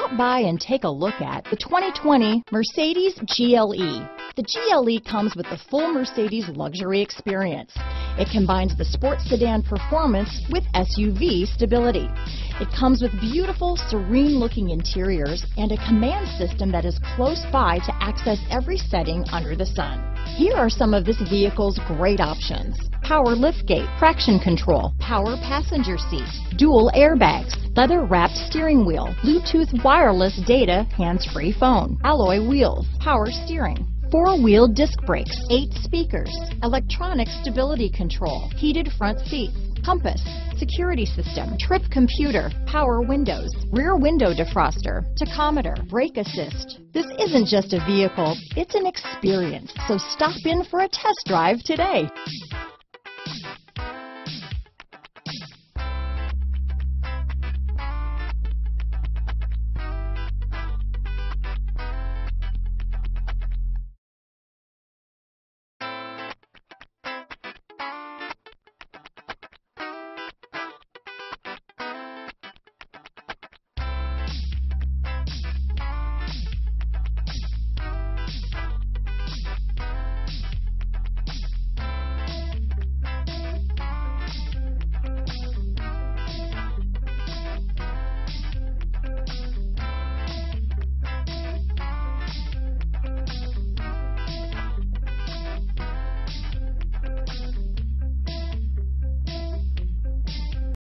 Stop by and take a look at the 2020 Mercedes GLE. The GLE comes with the full Mercedes luxury experience. It combines the sports sedan performance with SUV stability. It comes with beautiful, serene-looking interiors and a command system that is close by to access every setting under the sun. Here are some of this vehicle's great options. Power liftgate, traction control, power passenger seat, dual airbags, leather wrapped steering wheel, Bluetooth wireless data, hands-free phone, alloy wheels, power steering, four-wheel disc brakes, eight speakers, electronic stability control, heated front seats, compass, security system, trip computer, power windows, rear window defroster, tachometer, brake assist. This isn't just a vehicle, it's an experience. So stop in for a test drive today.